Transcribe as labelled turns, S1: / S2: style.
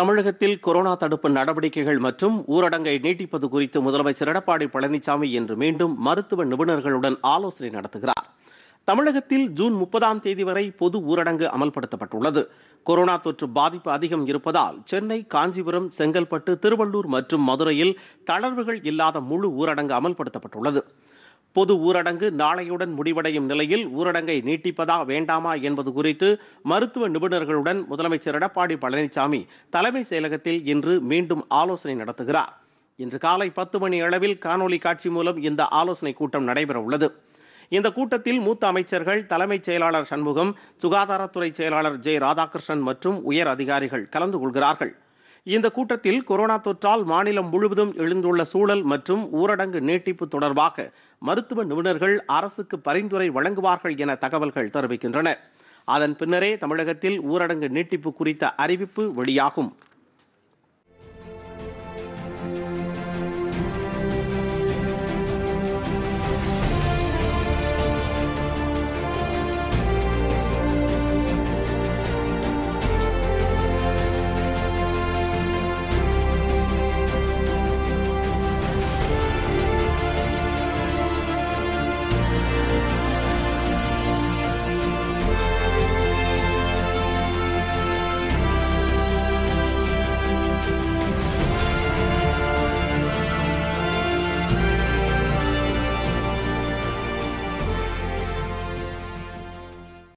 S1: தமிழகத்தில் கொரோனா தடுப்பு நடவடிக்கைகள் மற்றும் ஊரடங்கை நீட்டிப்பது குறித்து முதலமைச்சர் எடப்பாடி பழனிசாமி இன்று மீண்டும் மருத்துவ நிபுணர்களுடன் ஆலோசனை நடத்துகிறார். தமிழகத்தில் ஜூன் முப்பதாம் தேதி வரை பொது ஊரடங்கு அமல்படுத்தப்பட்டுள்ளது. கொரோனா தொற்று பாதிப்பு அதிகம் இருப்பதால் சென்னை காஞ்சிபுரம் செங்கல்பட்டு திருவள்ளூர் மற்றும் மதுரையில் தளர்வுகள் இல்லாத முழு ஊரடங்கு அமல்படுத்தப்பட்டுள்ளது. பொது ஊரடங்கு நாளையுடன் முடிவடையும் நிலையில் ஊரடங்கை நீட்டிப்பதா வேண்டாமா என்பது குறித்து மருத்துவ நிபுணர்களுடன் முதலமைச்சர் எடப்பாடி பழனிசாமி தலைமைச் செயலகத்தில் இன்று மீண்டும் ஆலோசனை நடத்துகிறார். இன்று காலை பத்து மணி அளவில் காணொலி காட்சி மூலம் இந்த ஆலோசனை கூட்டம் நடைபெற உள்ளது இந்த கூட்டத்தில் மூத்த அமைச்சர்கள் தலைமைச் செயலாளர் சண்முகம் சுகாதாரத்துறை செயலாளர் ஜெ ராதாகிருஷ்ணன் மற்றும் உயர் அதிகாரிகள் கலந்து கொள்கிறார்கள். இந்த கூட்டத்தில் கொரோனா தொற்றால் மாநிலம் முழுவதும் எழுந்துள்ள சூழல் மற்றும் ஊரடங்கு நீட்டிப்பு தொடர்பாக மருத்துவ நிபுணர்கள் அரசுக்கு பரிந்துரை வழங்குவார்கள் என தகவல்கள் தெரிவிக்கின்றன. அதன் பின்னரே தமிழகத்தில் ஊரடங்கு நீட்டிப்பு குறித்த அறிவிப்பு வெளியாகும்.